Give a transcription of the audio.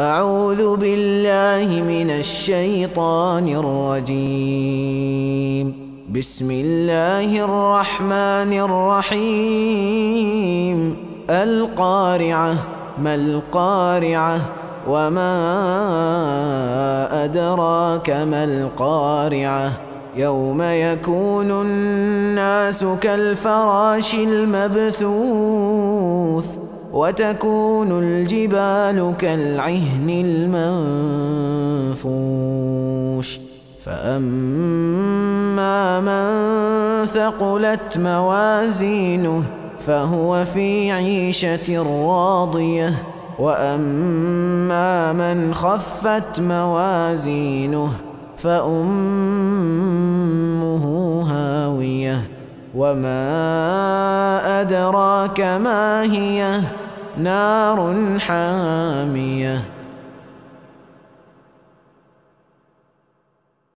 أعوذ بالله من الشيطان الرجيم. بسم الله الرحمن الرحيم. القارعة ما القارعة؟ وما أدراك ما القارعة؟ يوم يكون الناس كالفراش المبثوث. وتكون الجبال كالعهن المنفوش. فأما من ثقلت موازينه فهو في عيشة راضية. وأما من خفت موازينه هاوية وما أدراك ما هي نار حاميه